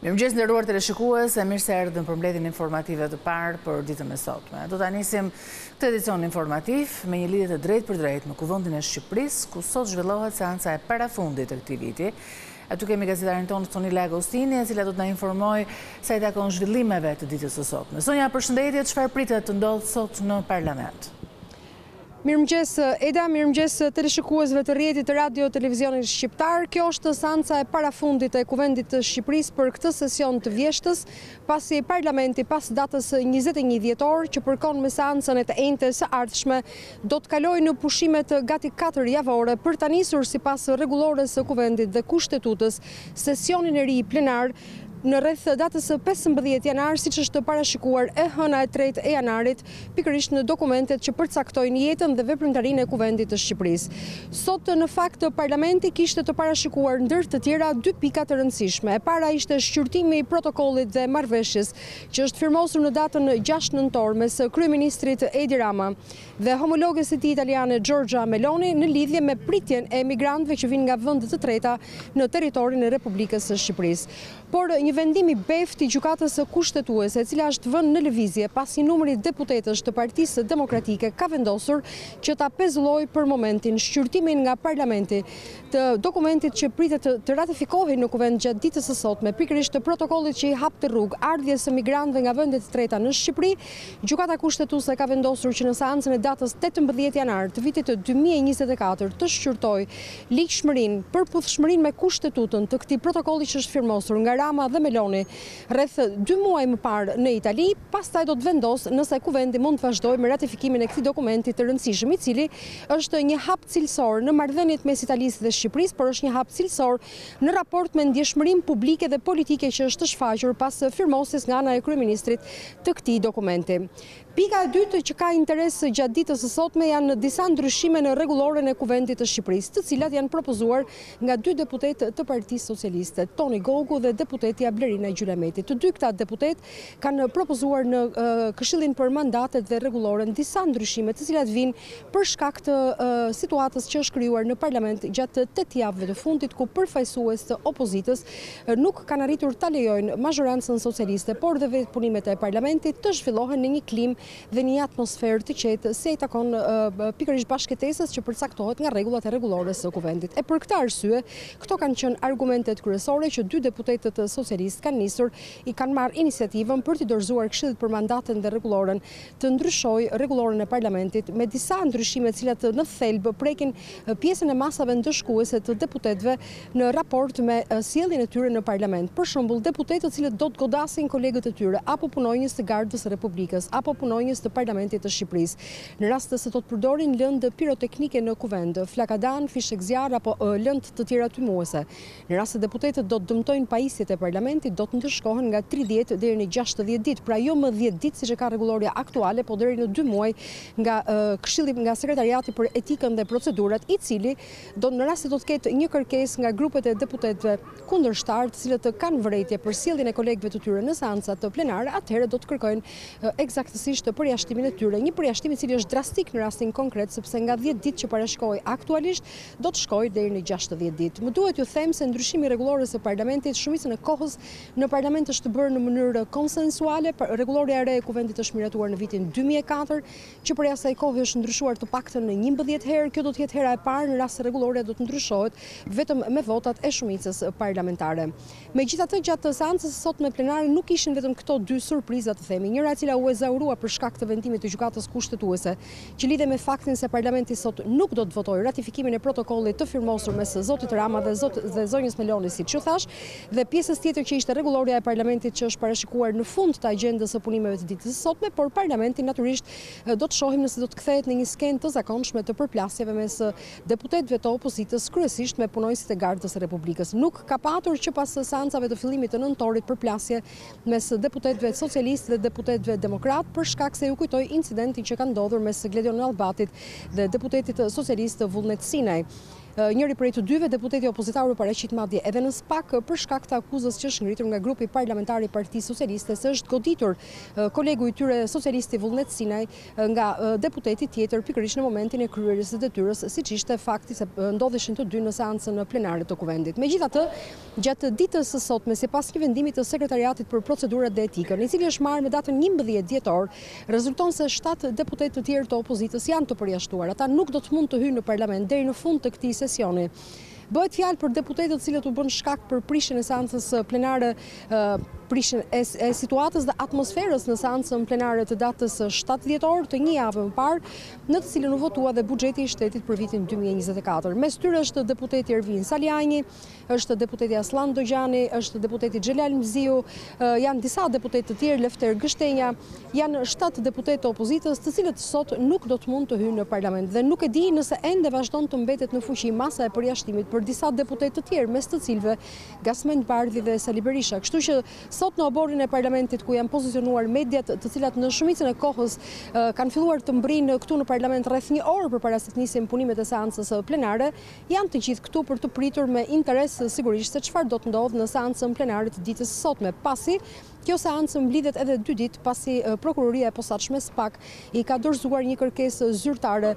Mirëmëngjes të nderuar teleshikues e mirë se erdhët në përmbledhjen informative të parë për ditën e sotme. Do ta nisim këtë edicion informativ me një lidhje të drejtpërdrejtë me Kuvendin e Shqipërisë, ku sot zhvillohet seanca e parafundit e këtij viti. Aty kemi gazetaren tonë Sonila Agostini, e cila do të na informojë sa i takon zhvillimeve të ditës së sotme. Sonja, përshëndetje, çfarë pritet të ndodhë sot në parlament? Mirëmëngjes Eda, mirëmëngjes teleshikuesve të rrjetit të Radio Televizionit Shqiptar. Kjo është seanca e parafundit e Kuvendit të Shqipërisë për këtë sesion të vjeshtës, pasi Parlamenti pas datës 21 dhjetor, që përkon me seancën e të enjtes së ardhshme, do të kalojë në pushimet gati 4 javore për ta nisur sipas rregullores së Kuvendit dhe Kushtetutës sesionin e ri plenar në rreth datës së 15 janar, siç është parashikuar e hëna e tretë e janarit pikërisht në dokumentet që përcaktojnë jetën dhe veprimtarinë e Kuvendit të Shqipërisë. Sot, në fakt, Parlamenti kishte të parashikuar ndër të tjera dy pika të rëndësishme. E para ishte shqyrtimi i protokollit dhe marrëveshjes që është firmosur në datën gjashtë nëntor mes kryeministrit Edi Rama dhe homologes së tij italiane Giorgia Meloni në lidhje me pritjen e emigrantëve që vijnë nga vende të treta në territorin e Republikës së Shqipërisë. Por, një vendim i beftë i Gjykatës Kushtetuese, e cila është vënë në lëvizje pas një numri deputetësh të Partisë Demokratike, ka vendosur që ta pezullojë për momentin shqyrtimin nga Parlamenti të dokumentit që pritet të ratifikohej në Kuvend gjatë ditës së sotme, pikërisht protokollit që i hapte rrugë ardhjes së migrantëve nga vende të treta në Shqipëri. Gjykata Kushtetuese ka vendosur që në seancën e datës tetëmbëdhjetë janar të vitit dy mijë e njëzet e katër të shqyrtojë ligjshmërinë, përputhshmërinë me Kushtetutën të këtij protokolli që është firmosur nga Rama dhe Meloni rreth dy muaj më parë në Itali, pastaj do të vendosë nëse Kuvendi mund të vazhdojë me ratifikimin e këtij dokumenti të rëndësishëm, i cili është një hap cilësor në marrëdhëniet mes Italisë dhe Shqipërisë, por është një hap cilësor në raport me ndjeshmërinë publike dhe politike që është shfaqur pas firmosjes nga ana e kryeministrit të këtij dokumenti. Pika e dytë që ka interes gjatë ditës së sotme janë disa ndryshime në Rregulloren e Kuvendit të Shqipërisë, të cilat janë propozuar nga dy deputetë të Partisë Socialiste, Toni Gogu dhe deputetja Blerina Gjylameti. Të dy këta deputetë kanë propozuar në Këshillin për Mandatet dhe Rregulloren disa ndryshime, të cilat vijnë për shkak të situatës që është krijuar në Parlament gjatë tetë javëve të fundit, ku përfaqësues të opozitës nuk kanë arritur ta lejojnë mazhorancën socialiste, por dhe vetë punimet e parlamentit të zhvillohen në një klimë dhe një atmosferë të qetë, sa i takon pikërisht bashkëjetesës që përcaktohet nga rregullat e rregullores së Kuvendit. E për këtë arsye, këto kanë qenë argumentet kryesore që dy deputetët socialistë kanë nisur, i kanë marrë iniciativën për t'i dorëzuar Këshillit për Mandatet dhe Rregulloren të ndryshojë Rregulloren e Parlamentit me disa ndryshime të cilat në thelb prekin pjesën e masave ndëshkuese të deputetëve në raport me sjelljen e tyre në Parlament. Për shembull, deputetë të cilët do të godasin kolegët e tyre, apo punonjës të Gardës së Republikës, apo punonjës të Parlamentit të Shqipërisë, në rast se do të përdorin lëndë piroteknike në Kuvend, flakadanë, fishekzjarrë apo lëndë të tjera tymuese. Në rast se deputetët do të dëmtojnë pajisjet e Parlamentit, do të ndëshkohen nga tridhjetë deri në gjashtëdhjetë ditë, pra jo më dhjetë ditë siç e ka rregullorja aktuale, po deri në dy muaj nga Këshilli, nga Sekretariati për Etikën dhe Procedurat, i cili do, në rast se do të ketë një kërkesë nga grupet e deputetëve kundërshtarë, të cilët kanë vërejtje për sjelljen e kolegëve të tyre në seancat plenare, atëherë do të kërkojnë ekzaktësisht përjashtimin e tyre, një përjashtim i cili është drastik në rastin konkret, sepse nga dhjetë ditë që parashikohej aktualisht, do të shkojë deri në gjashtëdhjetë ditë. Më duhet t'ju them se ndryshimi i rregullores së Parlamentit, shumicën e kohës në Parlament është bërë në mënyrë konsensuale, rregullorja e re e Kuvendit është miratuar në vitin dy mijë e katër, që prej asaj kohe është ndryshuar të paktën njëmbëdhjetë herë, kjo do të jetë hera e parë në rast se rregullorja do të ndryshohet vetëm me votat e shumicës parlamentare. Megjithatë, gjatë seancës së sotme plenare nuk ishin vetëm këto dy surpriza të themi, njëra e cila u ezaurua për shkak të vendimit të Gjykatës Kushtetuese, që lidhej me faktin se Parlamenti sot nuk do të votojë ratifikimin e protokollit të firmosur mes zotit Rama dhe zot dhe zonjës Meloni siç ju thashë dhe pjesës tjetër që ishte rregullorja e Parlamentit që është parashikuar në fund të agjendës së punimeve të ditës së sotme, por Parlamenti natyrisht do të shohim nëse do të kthehet në një skenë të zakonshme të përplasjeve mes deputetëve të opozitës kryesisht me punonjësit e Gardës së Republikës. Nuk ka patur që pas seancave të fillimit të nëntorit përplasje mes deputetëve socialistë dhe deputetëve demokratë për shkak se ju kujtoj incidentin që ka ndodhur mes Bledion Nallbatit dhe deputetit socialist Vullnet Sinaj. Njëri prej të dyve, deputeti opozitar u paraqit madje edhe në SPAK për shkak të akuzës që është ngritur nga grupi parlamentar i Partisë Socialiste se është goditur kolegu i tyre socialisti Vullnet Sinaj nga deputeti tjetër pikërisht në momentin e kryerjes së detyrës, siç ishte fakti se ndodheshin të dy në seancën plenare të Kuvendit. Megjithatë, Gjatë ditës së sotme, sipas një vendimi të Sekretariatit për Procedurat dhe Etikën, i cili është marrë me datën njëmbëdhjetë dhjetor, rezulton se shtatë deputetë të tjerë të opozitës janë të përjashtuar. Ata nuk do të mund të hyjnë në Parlament deri në fund të këtij sesioni. Bëhet fjalë për deputetët të cilët u bënë shkak për prishjen e seancës plenare, prishjen e situatës dhe atmosferës në seancën plenare të datës shtatë dhjetor të një jave më parë, në të cilën u votua dhe buxheti i shtetit për vitin dy mijë e njëzet e katër. Mes tyre është deputeti Ervin Salianji, është deputeti Asllan Dogjani, është deputeti Xhelal Mziu, janë disa deputetë të tjerë, Lefter Gështenja, janë shtatë deputetë të opozitës, të cilët sot nuk do të mund të hyjnë në parlament. Dhe nuk e di nëse ende vazhdon të mbetet në fuqi masa e përjashtimit për disa deputetë të tjerë, mes të cilëve Gazment Bardhi dhe Sali Berisha. Kështu që sot në oborrin e parlamentit ku janë pozicionuar mediat, të cilat në shumicën e kohës kanë filluar të mbërrijnë këtu në parlament rreth një orë përpara se të nisin punimet e seancës plenare, Janë të gjithë këtu për të pritur me interes sigurisht se çfarë do të ndodhë në seancën plenare të ditës së sotme, pasi kjo seancë mblidhet edhe dy ditë pasi Prokuroria e Posaçme, SPAK, i ka dorëzuar një kërkesë zyrtare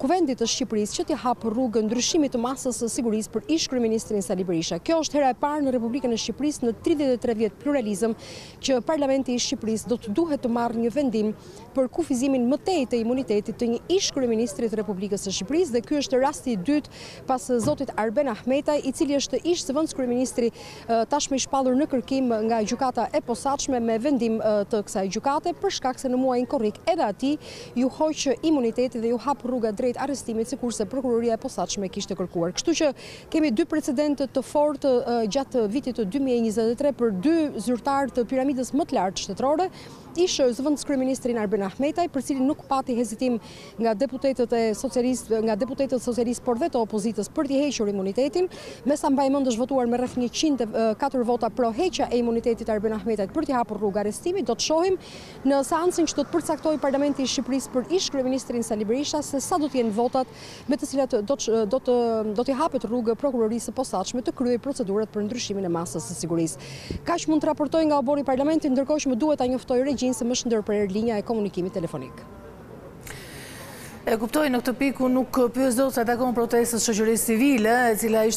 Kuvendit të Shqipërisë që t'i hapë rrugë ndryshimit të masës së sigurisë për ish-kryeministrin Sali Berisha. Kjo është hera e parë në Republikën e Shqipërisë në tridhjetë e tre vjet pluralizëm që Parlamenti i Shqipërisë do të duhet të marrë një vendim për kufizimin më tej të imunitetit të një ish-kryeministri të Republikës së Shqipërisë dhe ky është rasti i dytë pas zotit Arben Ahmetaj, i cili është ish-zëvendëskryeministri tashmë i shpallur në kërkim nga Gjykata e Posaçme me vendim të kësaj gjykate për shkak se në muajin korrik edhe atij iu hoq imuniteti dhe iu hap rruga drejt arrestimit sikurse Prokuroria e Posaçme kishte kërkuar. Kështu që kemi dy precedentë të fortë gjatë vitit dy mijë e njëzet e tre për dy zyrtarë të piramidës më të lartë shtetërore, Ish-zëvendëskryeministrin Arben Ahmetaj, për të cilin nuk pati hezitim nga deputetët e socialistë, nga deputetët socialistë, por dhe të opozitës për t'i hequr imunitetin, me sa mbaj mend është votuar me rreth 104 vota pro heqja e imunitetit të Arben Ahmetajt për t'i hapur rrugë arrestimit, do të shohim në seancën që do të përcaktojë Parlamenti i Shqipërisë për ish-kryeministrin Sali Berisha se sa do të jenë votat me të cilat do t'i hapet rrugë Prokurorisë së Posaçme të kryejë procedurat për ndryshimin e masës së sigurisë. Kaq mund të raportoj nga oborri i Parlamentit, ndërkohë që më duhet ta njoftoj regjinë se më është ndërprerë linja e komunikimit telefonik. E kuptoj, në këtë pikë unë nuk pyes dot sa i takon protestës së shoqërisë civile, e cila ishte